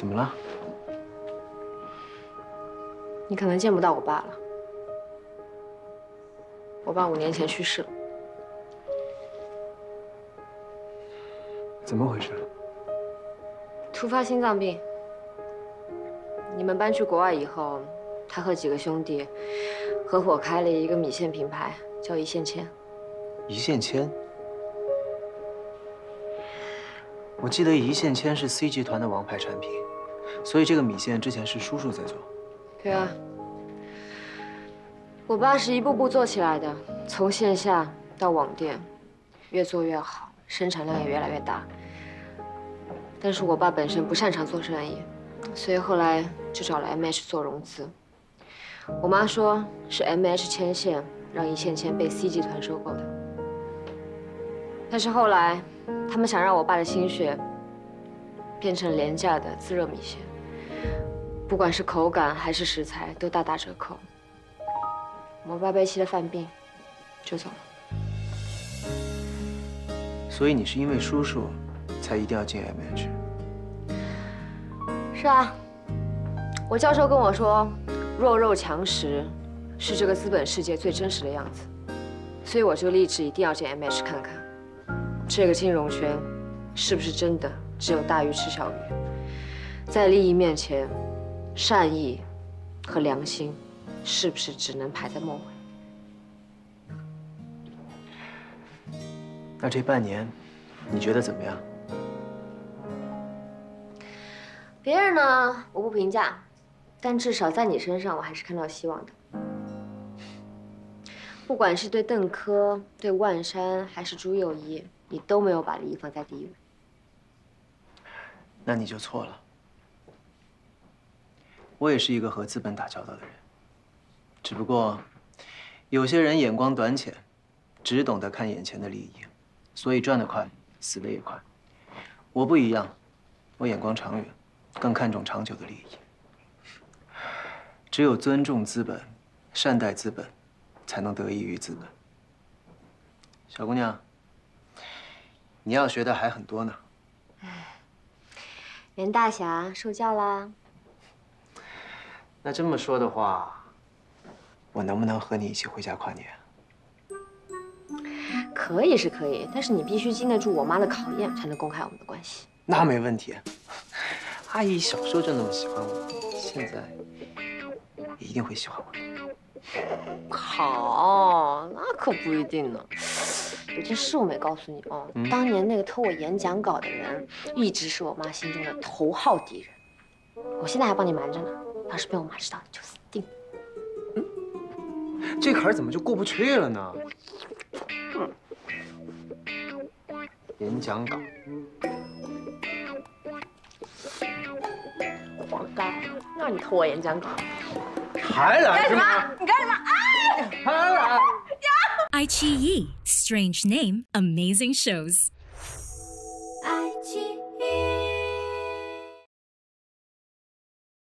怎么了？你可能见不到我爸了。我爸五年前去世了。怎么回事？突发心脏病。你们搬去国外以后，他和几个兄弟合伙开了一个米线品牌，叫一线牵。一线牵？我记得一线牵是 C 集团的王牌产品，所以这个米线之前是叔叔在做。对啊，我爸是一步步做起来的，从线下到网店，越做越好，生产量也越来越大。但是我爸本身不擅长做生意，所以后来就找了 M H 做融资。我妈说是 M H 牵线让一线牵被 C 集团收购的，但是后来他们想让我爸的心血变成廉价的自热米线，不管是口感还是食材都大打折扣。我爸被气得犯病，就走了。所以你是因为叔叔？才一定要进 M H。是啊，我教授跟我说，弱肉强食是这个资本世界最真实的样子，所以我就立志一定要进 M H 看看，这个金融圈是不是真的只有大鱼吃小鱼，在利益面前，善意和良心是不是只能排在末尾？那这半年，你觉得怎么样？别人呢，我不评价，但至少在你身上，我还是看到希望的。不管是对邓科、对万山，还是朱友谊，你都没有把利益放在第一位。那你就错了。我也是一个和资本打交道的人，只不过有些人眼光短浅，只懂得看眼前的利益，所以赚得快，死得也快。我不一样，我眼光长远。更看重长久的利益。只有尊重资本、善待资本，才能得益于资本。小姑娘，你要学的还很多呢。袁大侠受教啦。那这么说的话，我能不能和你一起回家跨年？可以是可以，但是你必须经得住我妈的考验，才能公开我们的关系。那没问题。阿姨小时候就那么喜欢我，现在也一定会喜欢我的。好，那可不一定呢。有件事我没告诉你哦，当年那个偷我演讲稿的人，一直是我妈心中的头号敌人。我现在还帮你瞒着呢，要是被我妈知道你，就死定了。嗯，这坎儿怎么就过不去了呢？演讲稿。活该，让你偷我演讲稿，还来干什么？你干什么？哎，还来！爱奇艺，Strange Name，Amazing Shows。